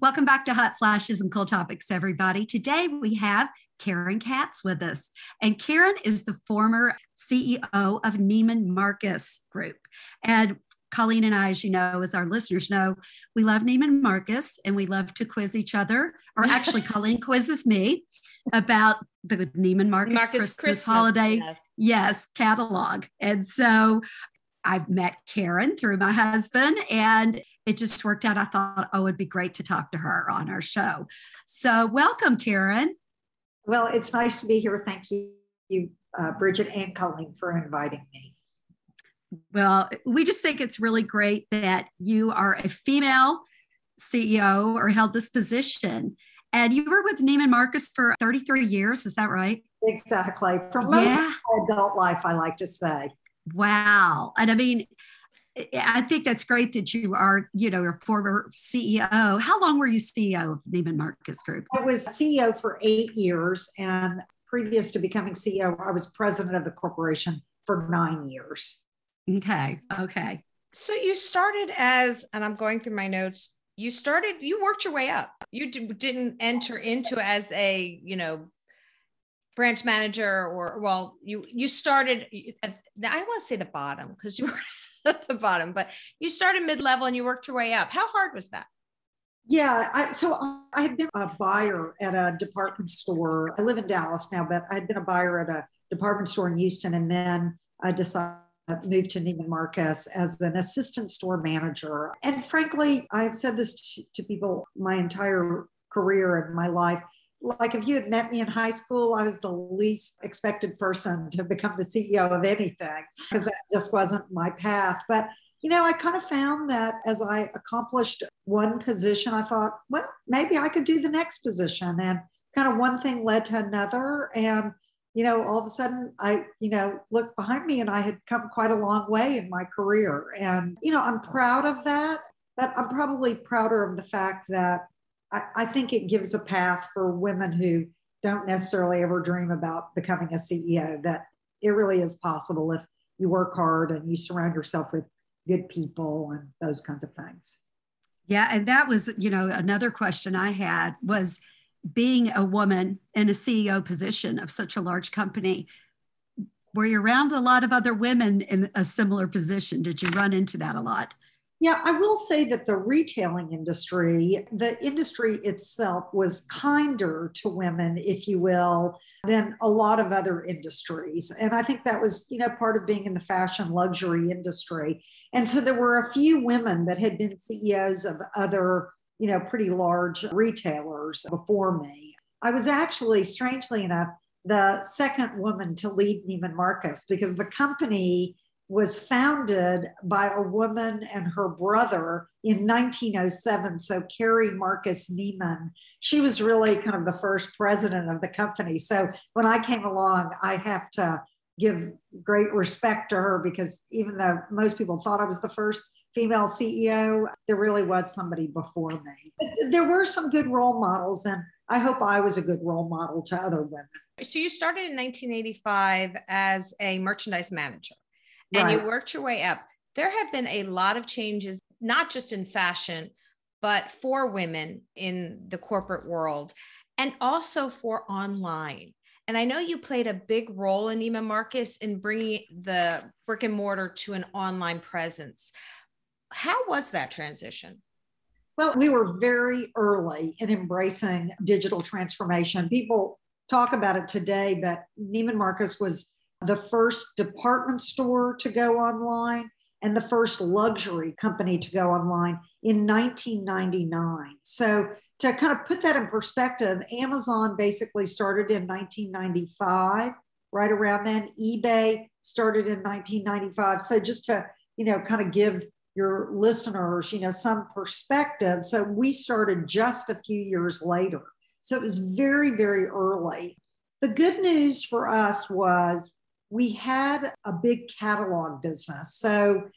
Welcome back to Hot Flashes and Cool Topics, everybody. Today we have Karen Katz with us. And Karen is the former CEO of Neiman Marcus Group. And Colleen and I, as you know, as our listeners know, we love Neiman Marcus and we love to quiz each other, or actually, Colleen quizzes me about the Neiman Marcus, Marcus Christmas, Christmas, holiday, yes. yes, catalog. And so I've met Karen through my husband, and it just worked out. I thought, oh, it'd be great to talk to her on our show. So, welcome, Karen. Well, it's nice to be here. Thank you, uh, Bridget and Colleen, for inviting me. Well, we just think it's really great that you are a female CEO or held this position. And you were with Neiman Marcus for 33 years, is that right? Exactly. For most yeah. adult life, I like to say. Wow. And I mean, I think that's great that you are, you know, your former CEO. How long were you CEO of Neiman Marcus Group? I was CEO for eight years. And previous to becoming CEO, I was president of the corporation for nine years. Okay. Okay. So you started as, and I'm going through my notes, you started, you worked your way up. You d- didn't enter into as a, you know, branch manager or well you you started at, i want to say the bottom because you were at the bottom but you started mid-level and you worked your way up. How hard was that? Yeah I, so i had been a buyer at a department store. I live in dallas now but i had been a buyer at a department store in houston and then i decided moved to Neiman Marcus as an assistant store manager. And frankly, I've said this to people my entire career and my life like if you had met me in high school, I was the least expected person to become the CEO of anything because that just wasn't my path. But you know, I kind of found that as I accomplished one position, I thought, well, maybe I could do the next position. And kind of one thing led to another. And, you know, all of a sudden I, you know, looked behind me and I had come quite a long way in my career. And, you know, I'm proud of that. But I'm probably prouder of the fact that I, think it gives a path for women who don't necessarily ever dream about becoming a CEO that it really is possible if you work hard and you surround yourself with good people and those kinds of things. Yeah, and that was, you know, another question I had was being a woman in a CEO position of such a large company. Were you around a lot of other women in a similar position? Did you run into that a lot? Yeah, I will say that the retailing industry, the industry itself was kinder to women, if you will, than a lot of other industries. And I think that was, you know, part of being in the fashion luxury industry. And so there were a few women that had been CEOs of other, you know, pretty large retailers before me. I was actually, strangely enough, the second woman to lead Neiman Marcus because the company was founded by a woman and her brother in 1907. So Carrie Marcus Neiman, she was really kind of the first president of the company. So when I came along, I have to give great respect to her because even though most people thought I was the first female CEO, there really was somebody before me. There were some good role models, and I hope I was a good role model to other women. So you started in 1985 as a merchandise manager and right. you worked your way up. There have been a lot of changes, not just in fashion, but for women in the corporate world and also for online. And I know you played a big role in Neiman Marcus in bringing the brick and mortar to an online presence. How was that transition? Well, we were very early in embracing digital transformation. People talk about it today, but Neiman Marcus was the first department store to go online and the first luxury company to go online in 1999. So, to kind of put that in perspective, Amazon basically started in 1995, right around then. eBay started in 1995. So, just to, you know, kind of give your listeners, you know, some perspective. So, we started just a few years later. So, it was very, very early. The good news for us was we had a big catalog business. So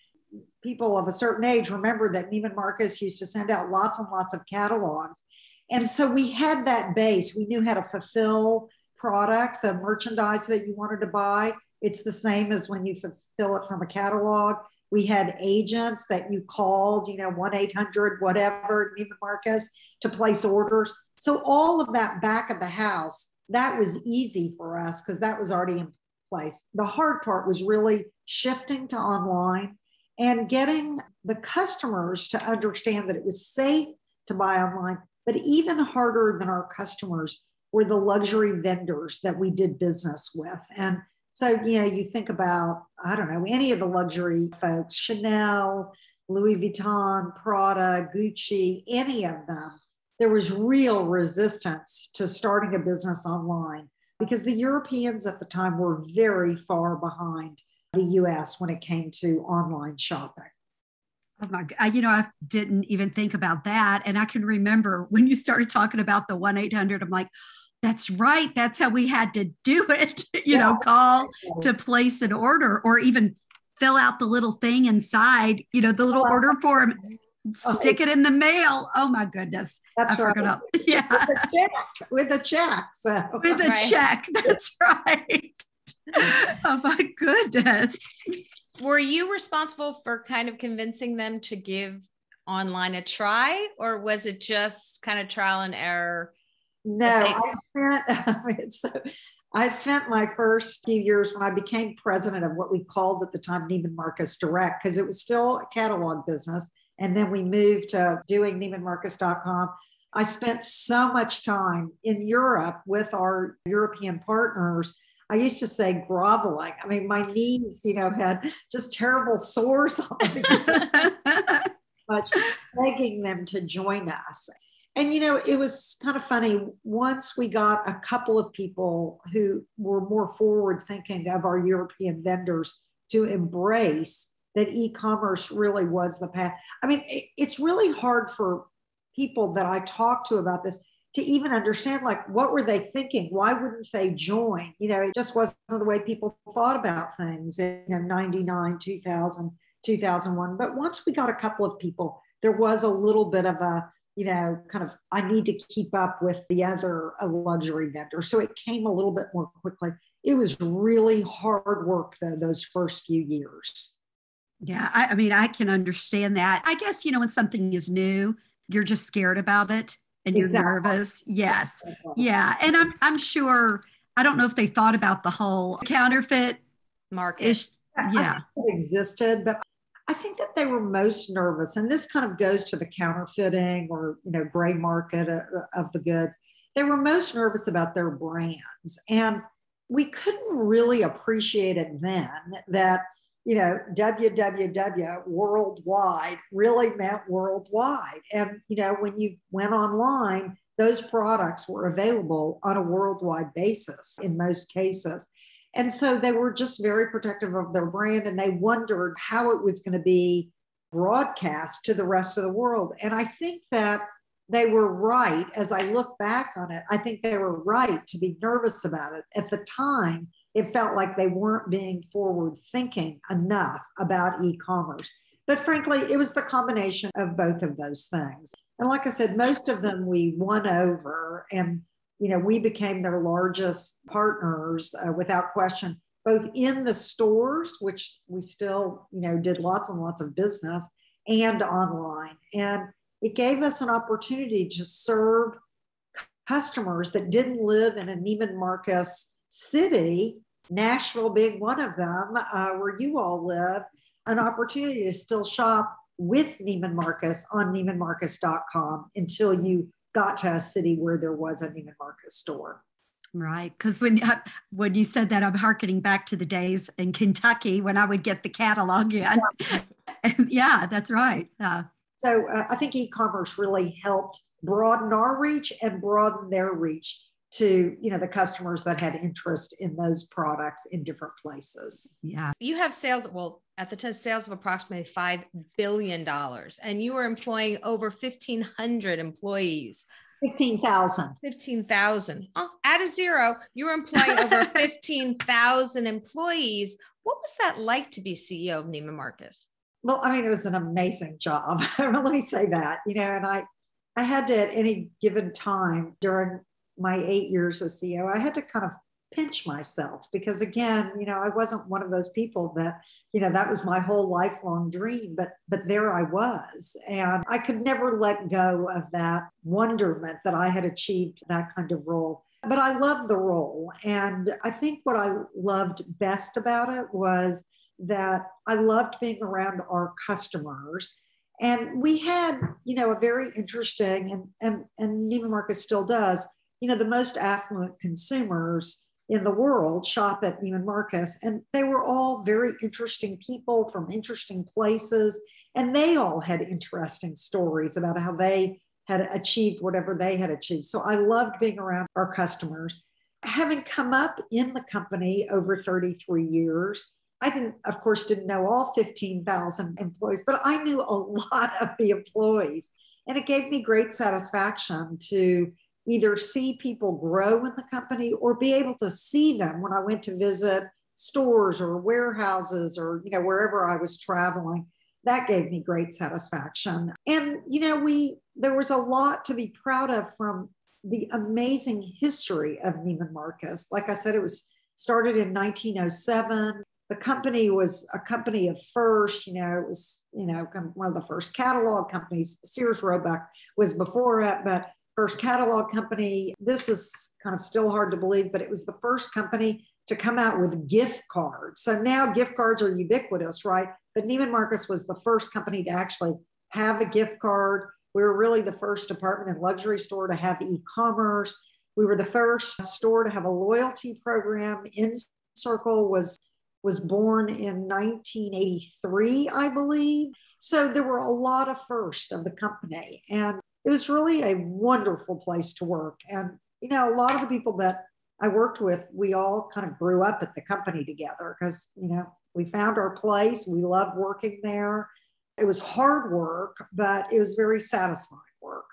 people of a certain age remember that Neiman Marcus used to send out lots and lots of catalogs. And so we had that base. We knew how to fulfill product, the merchandise that you wanted to buy. It's the same as when you fulfill it from a catalog. We had agents that you called, you know, 1 800, whatever, Neiman Marcus to place orders. So all of that back of the house, that was easy for us because that was already in place. The hard part was really shifting to online and getting the customers to understand that it was safe to buy online. But even harder than our customers were the luxury vendors that we did business with. And so, you know, you think about, I don't know, any of the luxury folks, Chanel, Louis Vuitton, Prada, Gucci, any of them, there was real resistance to starting a business online because the Europeans at the time were very far behind the US when it came to online shopping. Oh my God. You know, I didn't even think about that. And I can remember when you started talking about the 1 800, I'm like, that's right. That's how we had to do it. you yeah. know, call to place an order or even fill out the little thing inside, you know, the little order form, Oh. stick it in the mail. Oh my goodness. That's I right. Yeah. With a check. With a check. So. With a right. check. That's right. oh my goodness. Were you responsible for kind of convincing them to give online a try, or was it just kind of trial and error? No, I spent I, mean, so I spent my first few years when I became president of what we called at the time Neiman Marcus Direct, because it was still a catalog business. And then we moved to doing NeimanMarcus.com. I spent so much time in Europe with our European partners I used to say groveling. I mean, my knees, you know, had just terrible sores on much begging them to join us. And, you know, it was kind of funny. Once we got a couple of people who were more forward thinking of our European vendors to embrace that e commerce really was the path. I mean, it's really hard for people that I talk to about this to even understand like what were they thinking? Why wouldn't they join? You know it just wasn't the way people thought about things in you know, 99 2000 2001 but once we got a couple of people there was a little bit of a you know kind of i need to keep up with the other luxury vendor. So it came a little bit more quickly. It was really hard work though those first few years yeah I, I mean i can understand that i guess you know when something is new you're just scared about it and you're exactly. nervous. Yes. Yeah. And I'm I'm sure I don't know if they thought about the whole counterfeit market. Ish, yeah. it existed, but I think that they were most nervous, and this kind of goes to the counterfeiting or you know gray market of, of the goods. They were most nervous about their brands, and we couldn't really appreciate it then that you know, www worldwide really meant worldwide. And, you know, when you went online, those products were available on a worldwide basis in most cases. And so they were just very protective of their brand and they wondered how it was going to be broadcast to the rest of the world. And I think that they were right as I look back on it. I think they were right to be nervous about it. At the time, it felt like they weren't being forward thinking enough about e commerce. But frankly, it was the combination of both of those things. And like I said, most of them we won over and you know we became their largest partners uh, without question both in the stores which we still you know did lots and lots of business and online and it gave us an opportunity to serve customers that didn't live in a Neiman Marcus city, Nashville being one of them, uh, where you all live, an opportunity to still shop with Neiman Marcus on NeimanMarcus.com until you got to a city where there was a Neiman Marcus store. Right, because when uh, when you said that, I'm harkening back to the days in Kentucky when I would get the catalog in. Yeah, yeah that's right. Uh, so uh, I think e-commerce really helped broaden our reach and broaden their reach to you know the customers that had interest in those products in different places yeah you have sales well at the time sales of approximately five billion dollars and you were employing over 1500 employees 15,000. 15,000. Oh, at a zero, you were employing over 15,000 employees. What was that like to be CEO of Neiman Marcus? Well, I mean, it was an amazing job. Let me say that, you know, and I, I had to at any given time during my eight years as CEO, I had to kind of pinch myself because again, you know, I wasn't one of those people that, you know, that was my whole lifelong dream, but but there I was. And I could never let go of that wonderment that I had achieved that kind of role. But I loved the role. And I think what I loved best about it was that I loved being around our customers. And we had, you know, a very interesting and and and Neiman Marcus still does, you know, the most affluent consumers in the world shop at Neiman Marcus. And they were all very interesting people from interesting places. And they all had interesting stories about how they had achieved whatever they had achieved. So I loved being around our customers. Having come up in the company over 33 years, I didn't, of course, didn't know all 15,000 employees, but I knew a lot of the employees. And it gave me great satisfaction to either see people grow in the company or be able to see them. When I went to visit stores or warehouses or you know wherever I was traveling that gave me great satisfaction. And you know we there was a lot to be proud of from the amazing history of Neiman Marcus. Like I said it was started in 1907 the company was a company of first you know it was you know one of the first catalog companies. Sears Roebuck was before it but first catalog company. This is kind of still hard to believe, but it was the first company to come out with gift cards. So now gift cards are ubiquitous, right? But Neiman Marcus was the first company to actually have a gift card. We were really the first department and luxury store to have e commerce. We were the first store to have a loyalty program. In Circle was was born in 1983, I believe. So there were a lot of first of the company. And it was really a wonderful place to work. And, you know, a lot of the people that I worked with, we all kind of grew up at the company together because, you know, we found our place. We loved working there. It was hard work, but it was very satisfying work.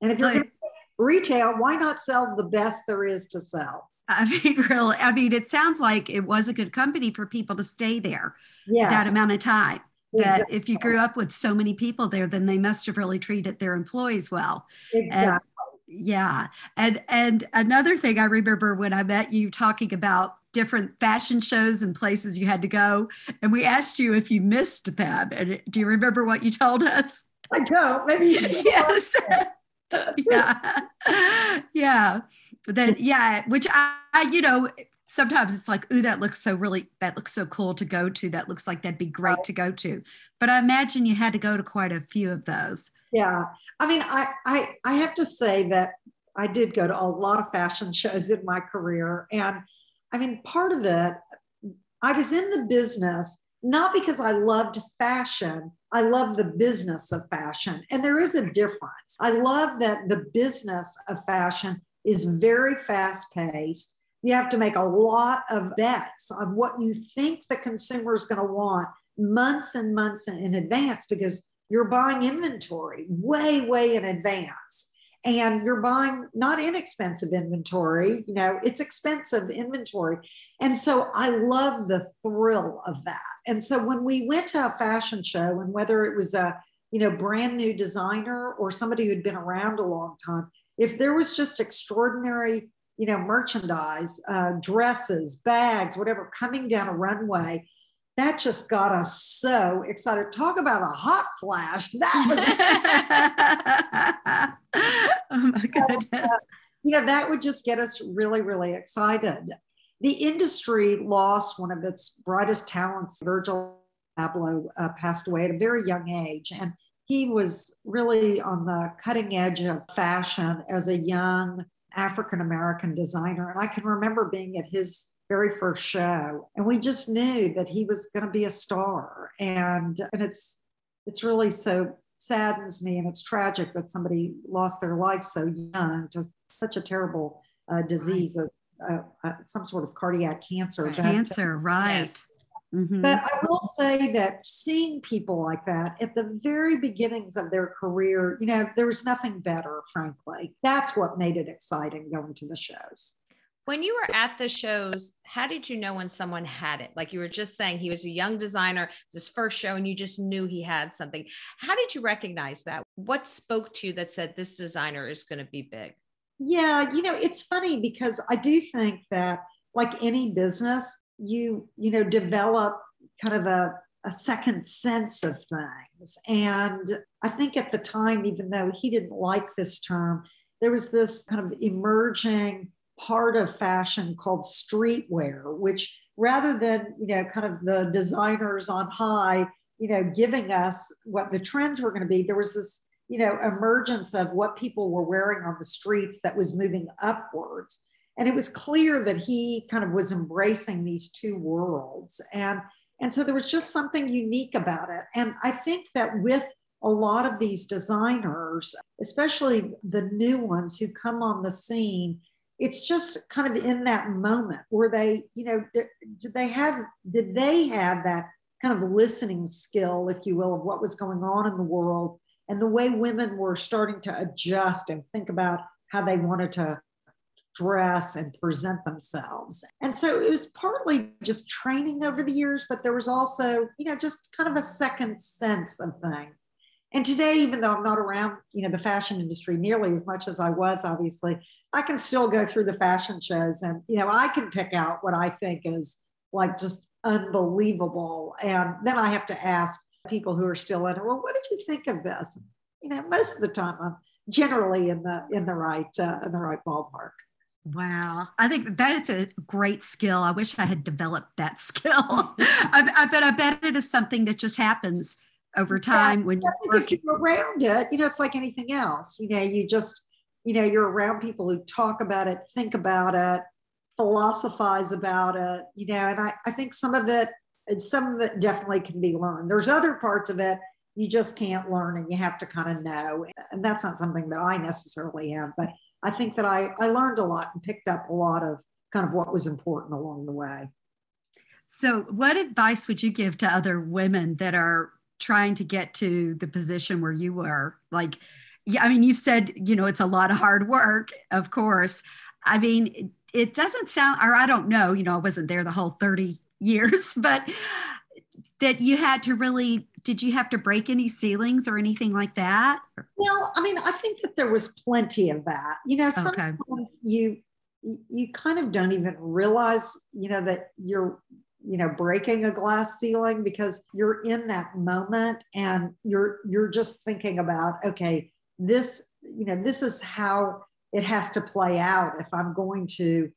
And if you're going to retail, why not sell the best there is to sell? I mean, really, I mean, it sounds like it was a good company for people to stay there yes. that amount of time that exactly. if you grew up with so many people there then they must have really treated their employees well. Exactly. And, yeah. And and another thing i remember when i met you talking about different fashion shows and places you had to go and we asked you if you missed them. And do you remember what you told us? I don't. Maybe yes. Yeah. Yeah. Then yeah which I, I you know sometimes it's like, ooh, that looks so really, that looks so cool to go to. That looks like that'd be great to go to. But I imagine you had to go to quite a few of those. Yeah. I mean, I, I, I have to say that I did go to a lot of fashion shows in my career. And I mean, part of it, I was in the business not because I loved fashion, I love the business of fashion. And there is a difference. I love that the business of fashion is very fast paced you have to make a lot of bets on what you think the consumer is going to want months and months in advance because you're buying inventory way, way in advance. And you're buying not inexpensive inventory, you know, it's expensive inventory. And so I love the thrill of that. And so when we went to a fashion show, and whether it was a, you know, brand new designer or somebody who'd been around a long time, if there was just extraordinary you know, merchandise, uh, dresses, bags, whatever, coming down a runway. That just got us so excited. Talk about a hot flash. That was. oh my goodness. Uh, you know, that would just get us really, really excited. The industry lost one of its brightest talents. Virgil Abloh uh, passed away at a very young age. And he was really on the cutting edge of fashion as a young African American designer. And I can remember being at his very first show and we just knew that he was going to be a star and and it's it's really so saddens me and it's tragic that somebody lost their life so young to such a terrible uh, disease as uh, uh, some sort of cardiac cancer cancer right yes. Mm-hmm. But I will say that seeing people like that at the very beginnings of their career, you know, there was nothing better, frankly. That's what made it exciting going to the shows. When you were at the shows, how did you know when someone had it? Like you were just saying, he was a young designer, his first show, and you just knew he had something. How did you recognize that? What spoke to you that said this designer is going to be big? Yeah, you know, it's funny because I do think that like any business, you, you know, develop kind of a, a second sense of things. And I think at the time, even though he didn't like this term, there was this kind of emerging part of fashion called streetwear, which rather than, you know, kind of the designers on high, you know, giving us what the trends were going to be, there was this, you know, emergence of what people were wearing on the streets that was moving upwards. And it was clear that he kind of was embracing these two worlds. And and so there was just something unique about it. And I think that with a lot of these designers, especially the new ones who come on the scene, it's just kind of in that moment where they, you know, did they have, did they have that kind of listening skill, if you will, of what was going on in the world and the way women were starting to adjust and think about how they wanted to dress and present themselves. And so it was partly just training over the years, but there was also, you know, just kind of a second sense of things. And today, even though I'm not around, you know, the fashion industry nearly as much as I was, obviously, I can still go through the fashion shows and, you know, I can pick out what I think is like just unbelievable. And then I have to ask people who are still in it, well, what did you think of this? You know, most of the time I'm generally in the in the right uh, in the right ballpark. Wow. I think that's a great skill. I wish I had developed that skill. I, I, bet I bet it is something that just happens over time yeah, when you're. If you're around it, you know, it's like anything else. You know, you just, you know, you're around people who talk about it, think about it, philosophize about it, you know, and I, I think some of it, some of it definitely can be learned. There's other parts of it you just can't learn and you have to kind of know. And that's not something that I necessarily am, but I think that I, I learned a lot and picked up a lot of kind of what was important along the way. So, what advice would you give to other women that are trying to get to the position where you were? Like, yeah, I mean, you've said, you know, it's a lot of hard work, of course. I mean, it doesn't sound, or I don't know, you know, I wasn't there the whole 30 years, but that you had to really did you have to break any ceilings or anything like that? Well i mean i think that there was plenty of that. You know sometimes okay. you you kind of don't even realize you know that you're you know breaking a glass ceiling because you're in that moment and you're you're just thinking about okay this you know this is how it has to play out if i'm going to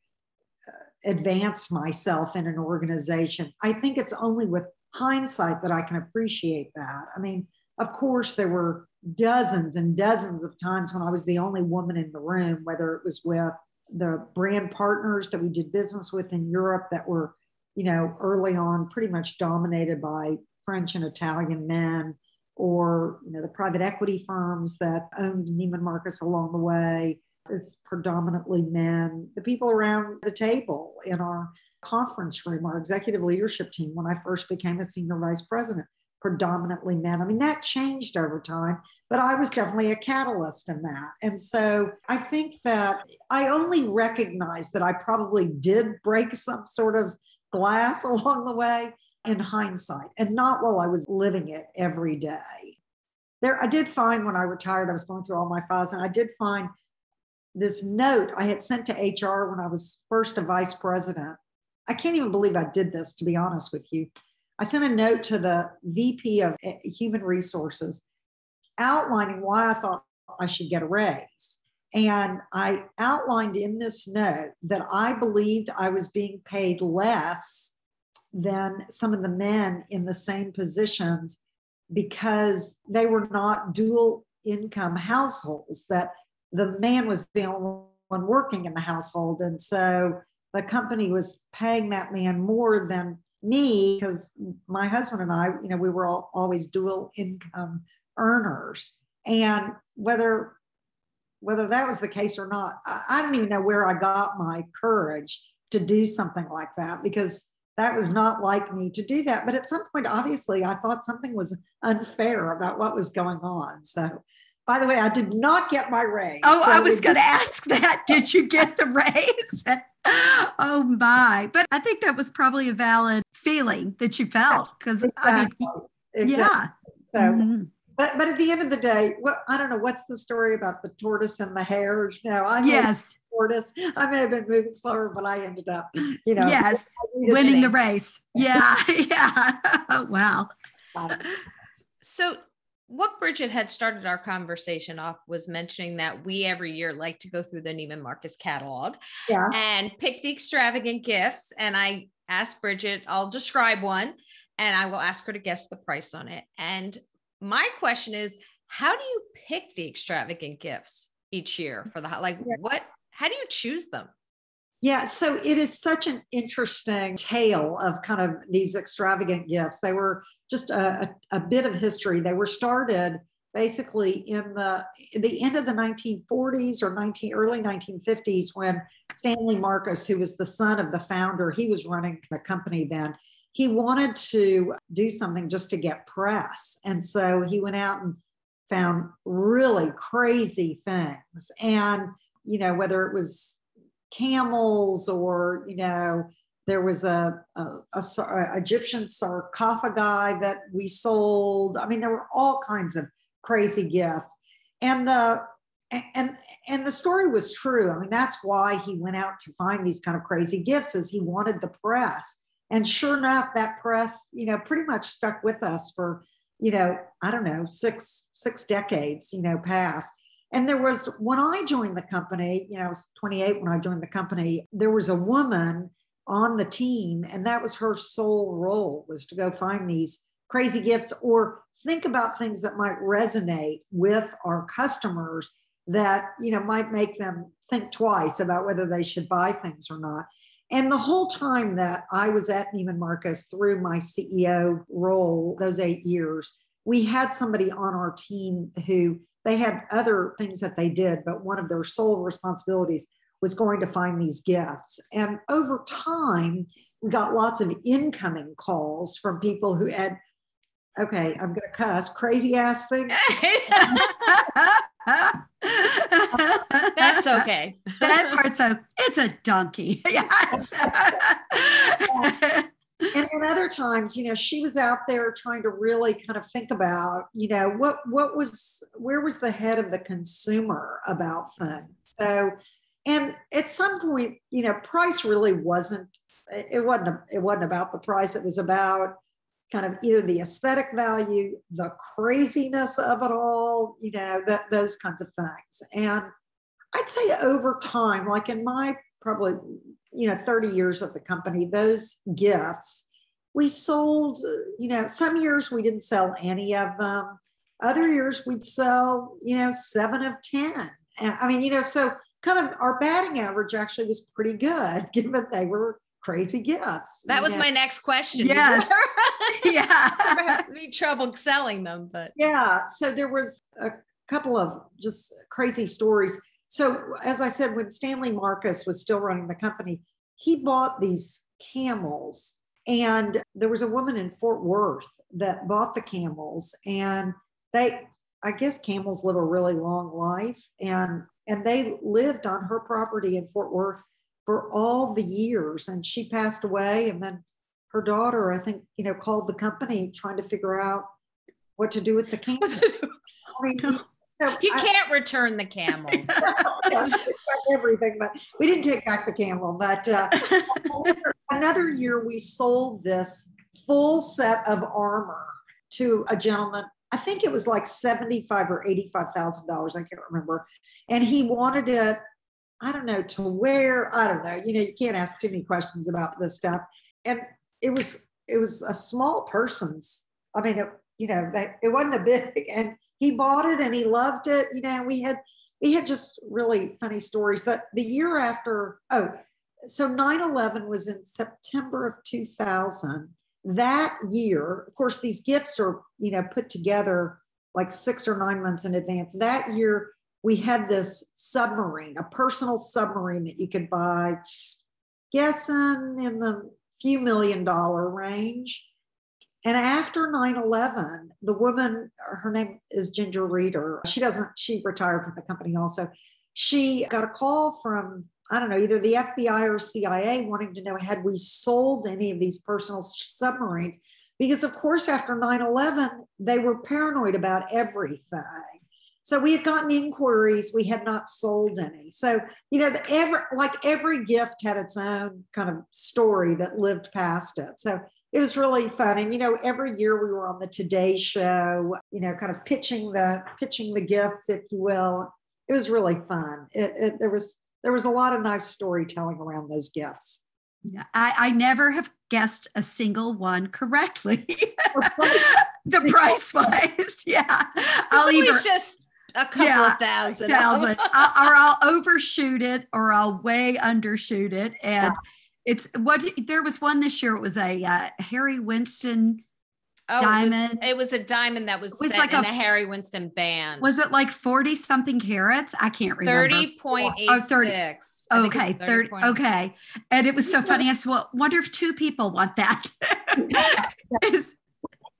uh, advance myself in an organization. I think it's only with hindsight that I can appreciate that. I mean, of course, there were dozens and dozens of times when I was the only woman in the room, whether it was with the brand partners that we did business with in Europe that were, you know, early on pretty much dominated by French and Italian men, or you know, the private equity firms that owned Neiman Marcus along the way is predominantly men. The people around the table in our conference room, our executive leadership team, when I first became a senior vice president, predominantly men. I mean, that changed over time, but I was definitely a catalyst in that. And so I think that I only recognize that I probably did break some sort of glass along the way in hindsight and not while I was living it every day. There, I did find when I retired, I was going through all my files, and I did find this note I had sent to HR when I was first a vice president I can't even believe I did this, to be honest with you. I sent a note to the VP of eh, Human Resources outlining why I thought I should get a raise. And I outlined in this note that I believed I was being paid less than some of the men in the same positions because they were not dual income households, that the man was the only one working in the household. And so the company was paying that man more than me because my husband and I, you know, we were all, always dual income earners. And whether whether that was the case or not, I, I don't even know where I got my courage to do something like that because that was not like me to do that. But at some point, obviously, I thought something was unfair about what was going on. So by the way, I did not get my raise. Oh, so I was going to ask that. Did you get the raise? oh my! But I think that was probably a valid feeling that you felt because exactly. I mean, exactly. yeah. So, mm-hmm. but but at the end of the day, what I don't know what's the story about the tortoise and the hare. You know, I yes, tortoise. I may have been moving slower, but I ended up, you know, yes, winning the race. Yeah, yeah. wow. So what Bridget had started our conversation off was mentioning that we every year like to go through the Neiman Marcus catalog yeah. and pick the extravagant gifts. And I asked Bridget, I'll describe one and I will ask her to guess the price on it. And my question is, how do you pick the extravagant gifts each year for the like what how do you choose them? Yeah, so it is such an interesting tale of kind of these extravagant gifts. They were just a, a, a bit of history. They were started basically in the the end of the 1940s or 19 early 1950s when Stanley Marcus, who was the son of the founder, he was running the company then. He wanted to do something just to get press, and so he went out and found really crazy things. And you know whether it was camels or you know there was a, a, a, a, Egyptian sarcophagi that we sold. I mean, there were all kinds of crazy gifts, and the and and the story was true. I mean, that's why he went out to find these kind of crazy gifts, is he wanted the press. And sure enough, that press, you know, pretty much stuck with us for, you know, I don't know, six six decades, you know, past. And there was, when I joined the company, you know, I was 28 when I joined the company, there was a woman on the team, and that was her sole role was to go find these crazy gifts or think about things that might resonate with our customers that, you know, might make them think twice about whether they should buy things or not. And the whole time that I was at Neiman Marcus through my CEO role, those eight years, we had somebody on our team who they had other things that they did, but one of their sole responsibilities was going to find these gifts. And over time, we got lots of incoming calls from people who had, okay, I'm going to cuss, crazy ass things. That's okay. that part's a, it's a donkey. yes other times you know she was out there trying to really kind of think about you know what what was where was the head of the consumer about things? So and at some point you know price really wasn't it wasn't it wasn't about the price. It was about kind of either the aesthetic value the craziness of it all you know that those kinds of things. And i'd say over time like in my probably you know 30 years of the company those gifts we sold uh, you know some years we didn't sell any of them. Other years we'd sell you know seven of ten. I mean you know so kind of our batting average actually was pretty good given that they were crazy gifts that was know? my next question. Yes. Yeah. Any trouble selling them but yeah so there was a couple of just crazy stories. So, as I said, when Stanley Marcus was still running the company, he bought these camels. And there was a woman in Fort Worth that bought the camels. And they, I guess camels live a really long life. And and they lived on her property in Fort Worth for all the years. And she passed away. And then her daughter, I think, you know, called the company trying to figure out what to do with the camels. I mean, so you I, can't return the camels. everything, but we didn't take back the camel. But uh, another year, we sold this full set of armor to a gentleman. I think it was like seventy-five or eighty-five thousand dollars. I can't remember, and he wanted it. I don't know to wear. I don't know. You know, you can't ask too many questions about this stuff. And it was it was a small person's. I mean, it, you know, it wasn't a big and he bought it and he loved it. You know, we had we had just really funny stories. That the year after, oh, so 9-11 was in September of 2000. That year, of course, these gifts are, you know, put together like six or nine months in advance. That year, we had this submarine, a personal submarine that you could buy, guessing in the few million dollar range. And after 9 11, the woman, her name is Ginger Reeder, she doesn't, she retired from the company also. She got a call from, I don't know, either the FBI or CIA wanting to know had we sold any of these personal submarines because, of course, after 9 11, they were paranoid about everything. So we had gotten inquiries, we had not sold any. So, you know, every, like every gift had its own kind of story that lived past it. So it was really fun. And, you know, every year we were on the Today Show, you know, kind of pitching the, pitching the gifts, if you will. It was really fun. It, it, there was, there was a lot of nice storytelling around those gifts. Yeah, I, I never have guessed a single one correctly. the price wise, yeah. I'll either just a couple yeah, of thousand, thousand, I, or I'll overshoot it, or I'll way undershoot it. And yeah. it's what there was one this year. It was a uh, Harry Winston oh, diamond. It was, it was, a diamond that was, was like a, a, Harry Winston band. Was it like 40 something carats? I can't remember. 30.86. Oh, 30. Okay. 30, 30 okay. And it was so funny. I said, well, wonder if two people want that.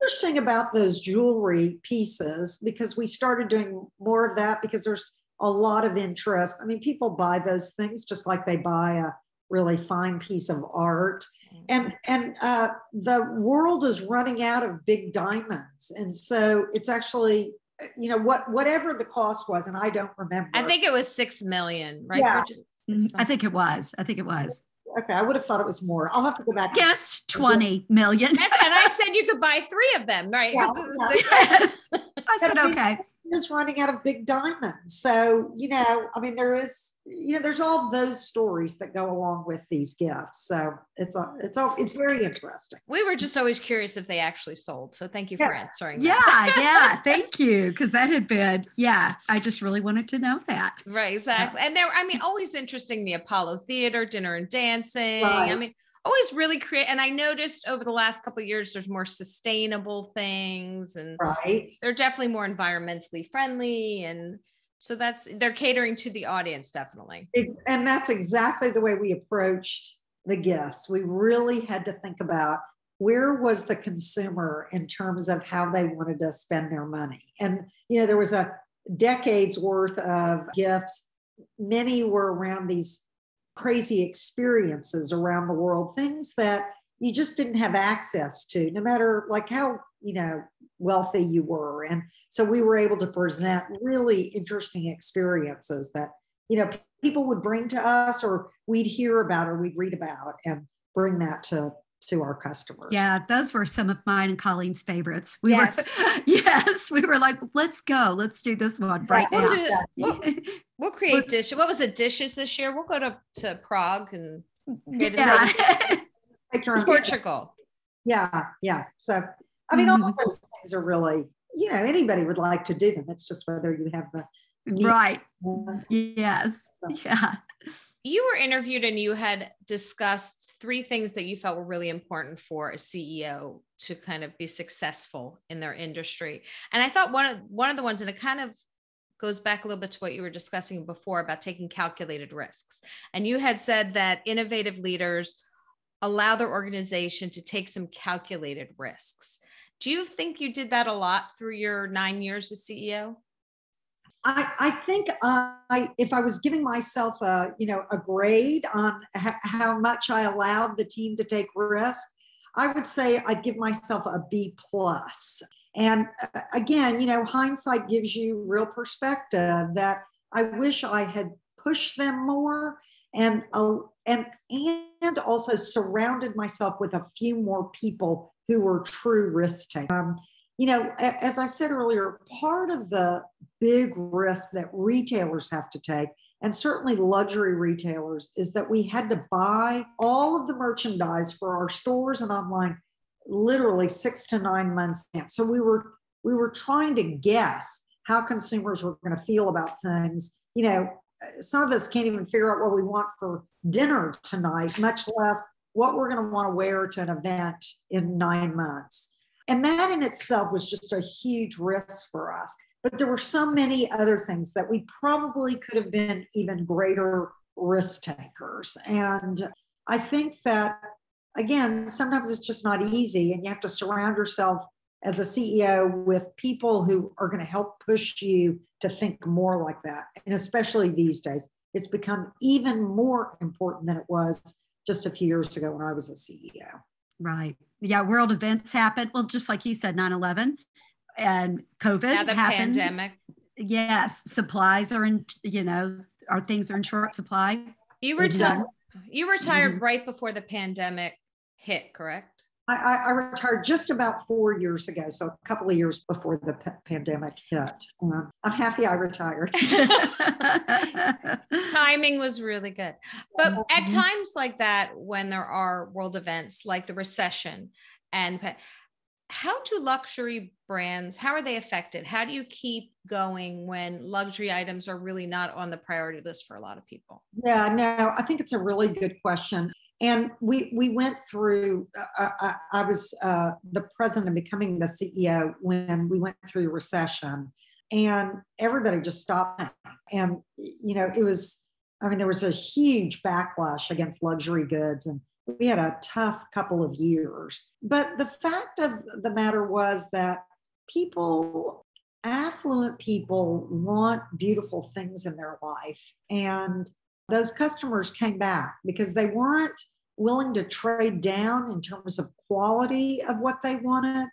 interesting about those jewelry pieces because we started doing more of that because there's a lot of interest. I mean, people buy those things just like they buy a really fine piece of art. And and uh, the world is running out of big diamonds, and so it's actually you know what whatever the cost was, and I don't remember. I think it was six million, right? Yeah. Mm-hmm. I think it was. I think it was. Okay, I would have thought it was more. I'll have to go back. Guessed 20 million. and I said you could buy three of them, right? Yeah, yes. I said, okay is running out of big diamonds. So, you know, I mean, there is, you know, there's all those stories that go along with these gifts. So it's a, it's a, it's very interesting. We were just always curious if they actually sold. So thank you yes. for answering. Yeah, yeah, thank you, because that had been, yeah, I just really wanted to know that. Right, exactly. Yeah. And there, I mean, always interesting. The Apollo Theater, dinner and dancing. Right. I mean always really create and i noticed over the last couple years there's more sustainable things and right. they're definitely more environmentally friendly and so that's they're catering to the audience definitely. It's, and that's exactly the way we approached the gifts. We really had to think about where was the consumer in terms of how they wanted to spend their money. And you know there was a decades worth of gifts. Many were around these crazy experiences around the world, things that you just didn't have access to, no matter like how, you know, wealthy you were. And so we were able to present really interesting experiences that, you know, people would bring to us or we'd hear about or we'd read about and bring that to to our customers. Yeah, those were some of mine and Colleen's favorites. We yes. were yes, we were like, let's go, let's do this one right we'll now. We'll, we'll, create dishes. What was it? Dishes this year. We'll go to, to Prague and yeah. Portugal. Yeah, yeah. So I mean, mm-hmm. all those things are really, you know, anybody would like to do them. It's just whether you have the right. Yes. Yeah you were interviewed and you had discussed three things that you felt were really important for a CEO to kind of be successful in their industry. And I thought one of one of the ones, and it kind of goes back a little bit to what you were discussing before about taking calculated risks. And you had said that innovative leaders allow their organization to take some calculated risks. Do you think you did that a lot through your nine years as CEO? I, I think I, if I was giving myself a, you know, a grade on h- how much I allowed the team to take risk, I would say I'd give myself a B plus. And uh, again, you know, hindsight gives you real perspective that I wish I had pushed them more and uh, and and also surrounded myself with a few more people who were true risk takers. Um, you know, as I said earlier, part of the big risk that retailers have to take, and certainly luxury retailers, is that we had to buy all of the merchandise for our stores and online literally six to nine months in. So we were we were trying to guess how consumers were going to feel about things. You know, some of us can't even figure out what we want for dinner tonight, much less what we're going to want to wear to an event in nine months. And that in itself was just a huge risk for us. But there were so many other things that we probably could have been even greater risk takers. And I think that, again, sometimes it's just not easy, and you have to surround yourself as a CEO with people who are going to help push you to think more like that. And especially these days, it's become even more important than it was just a few years ago when I was a CEO. Right. Yeah. World events happen. Well, just like you said, 9 11 and COVID. Now the happens. pandemic. Yes. Supplies are in, you know, our things are in short supply. You retired. You retired Mhm. right before the pandemic hit, correct? I, I, I retired just about four years ago, so a couple of years before the p- pandemic hit. Um, I'm happy I retired. Timing was really good. But at Mhm. times like that, when there are world events like the recession and pa- how do luxury brands how are they affected how do you keep going when luxury items are really not on the priority list for a lot of people Yeah, no, I think it's a really good question. And we we went through. Uh, I, I was uh, the president and becoming the CEO when we went through the recession, and everybody just stopped. And you know, it was. I mean, there was a huge backlash against luxury goods, and we had a tough couple of years. But the fact of the matter was that people affluent people want beautiful things in their life and those customers came back because they weren't willing to trade down in terms of quality of what they wanted.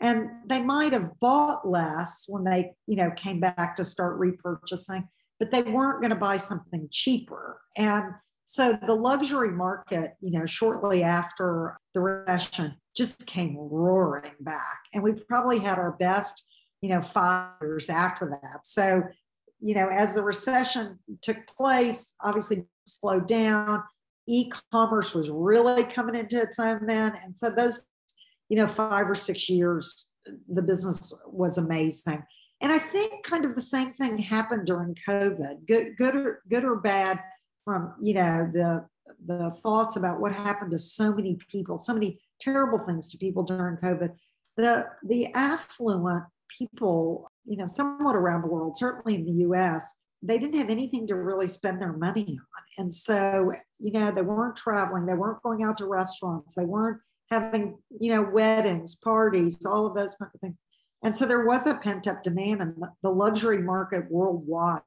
And they might have bought less when they you know came back to start repurchasing but they weren't going to buy something cheaper. And so the luxury market you know shortly after the recession just came roaring back. And we probably had our best you know five years after that. So you know, as the recession took place, obviously slowed down. E-commerce was really coming into its own then, and so those, you know, five or six years, the business was amazing. And I think kind of the same thing happened during COVID, good, good or good or bad, from you know the the thoughts about what happened to so many people, so many terrible things to people during COVID. The the affluent people, you know, somewhat around the world, certainly in the US, they didn't have anything to really spend their money on. And so, you know, they weren't traveling, they weren't going out to restaurants, they weren't having, you know, weddings, parties, all of those kinds of things. And so there was a pent up demand, and the luxury market worldwide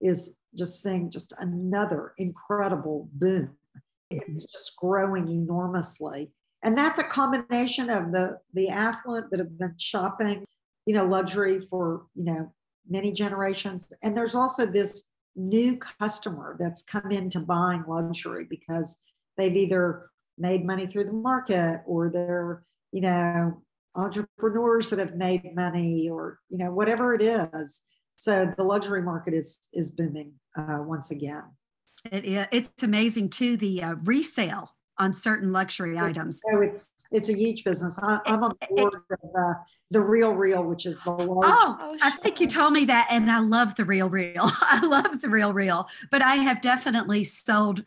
is just seeing just another incredible boom. It's just growing enormously. And that's a combination of the, the affluent that have been shopping you know luxury for you know many generations and there's also this new customer that's come into buying luxury because they've either made money through the market or they're you know entrepreneurs that have made money or you know whatever it is so the luxury market is is booming uh, once again it, it's amazing too the uh, resale on certain luxury items. So it's it's a huge business. I, am on the board of uh, the Real Real, which is the large. Oh, oh I think you told me that, and I love the Real Real. I love the Real Real, but I have definitely sold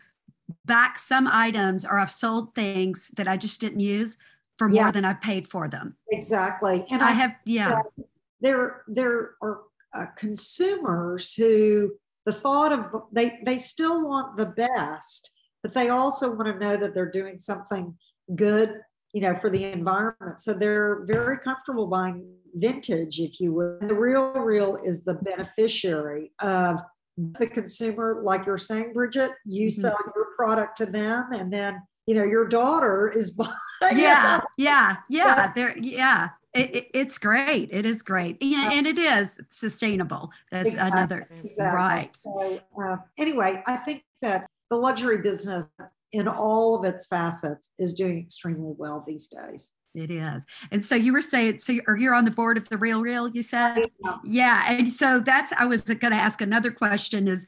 back some items, or I've sold things that I just didn't use for more than I paid for them. Exactly, and I, I have yeah. Uh, there there are uh, consumers who the thought of they they still want the best but they also want to know that they're doing something good you know for the environment so they're very comfortable buying vintage if you will the real real is the beneficiary of the consumer like you're saying bridget you mm-hmm. sell your product to them and then you know your daughter is buying yeah yeah yeah there yeah it, it, it's great it is great yeah, and it is sustainable that's exactly. another exactly. right so uh, anyway i think that the luxury business in all of its facets is doing extremely well these days. It is. And so you were saying, so you're, you're on the board of the Real Real, you said? Yeah. yeah. And so that's, I was going to ask another question is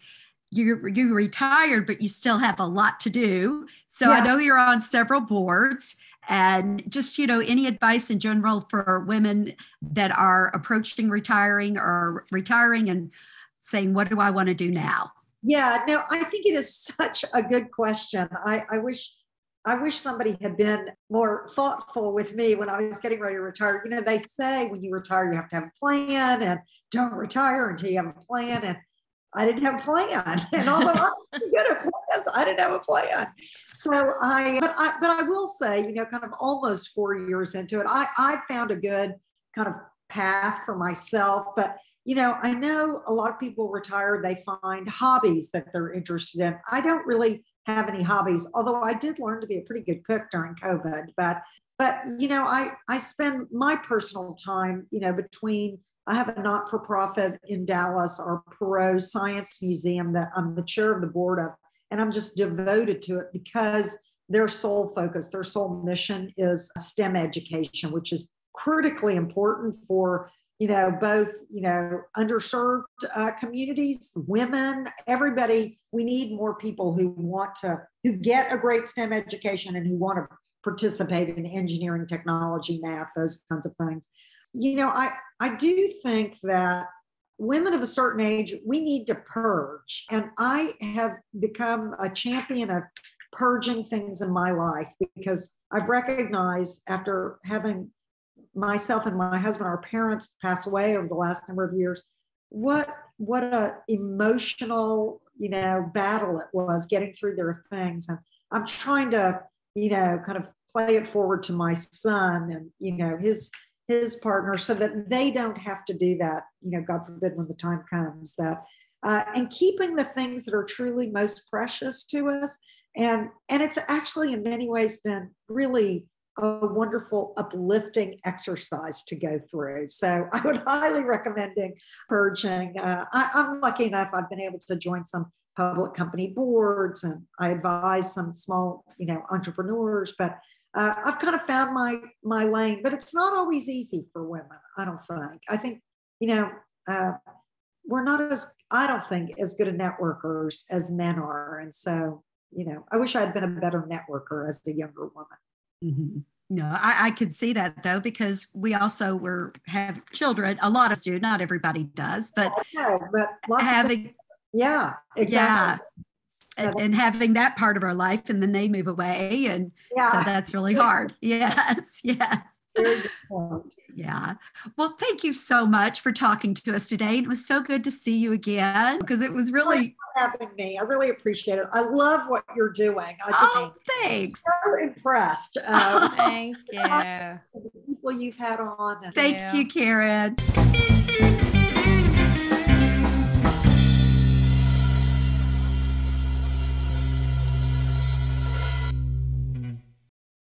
you, you retired, but you still have a lot to do. So yeah. I know you're on several boards and just, you know, any advice in general for women that are approaching retiring or retiring and saying, what do I want to do now? Yeah, no, I think it is such a good question. I, I wish I wish somebody had been more thoughtful with me when I was getting ready to retire. You know, they say when you retire, you have to have a plan and don't retire until you have a plan. And I didn't have a plan. And although I'm good at plans, I didn't have a plan. So I, but I, but I will say, you know, kind of almost four years into it, I, I found a good kind of path for myself. But you know, I know a lot of people retire, they find hobbies that they're interested in. I don't really have any hobbies. Although I did learn to be a pretty good cook during COVID, but but you know, I I spend my personal time, you know, between I have a not-for-profit in Dallas, our Perot Science Museum that I'm the chair of the board of, and I'm just devoted to it because their sole focus, their sole mission is STEM education, which is critically important for you know both you know underserved uh, communities women everybody we need more people who want to who get a great stem education and who want to participate in engineering technology math those kinds of things. You know i i do think that women of a certain age we need to purge and i have become a champion of purging things in my life because I've recognized after having myself and my husband, our parents pass away over the last number of years, what what a emotional you know battle it was getting through their things. And i'm trying to you know kind of play it forward to my son and you know his his partner so that they don't have to do that you know god forbid when the time comes that uh, and keeping the things that are truly most precious to us. And and it's actually in many ways been really a wonderful uplifting exercise to go through. So i would highly recommend purging. Uh, I, i'm lucky enough i've been able to join some public company boards and i advise some small you know entrepreneurs but uh, i've kind of found my my lane but it's not always easy for women i don't think. I think you know uh, we're not as i don't think as good a networkers as men are. And so you know, I wish I had been a better networker as a younger woman. Mm-hmm. No, I, I could see that though, because we also were have children. A lot of do, not everybody does, but, know, but having, yeah, exactly. Yeah and, and, having that part of our life and then they move away and yeah. so that's really hard. Yes yes. Yeah. Well thank you so much for talking to us today it was so good to see you again because it was really having me. I really appreciate it. I love what you're doing. I just oh thanks. So impressed um, thank you. the people you've had on thank you, you karen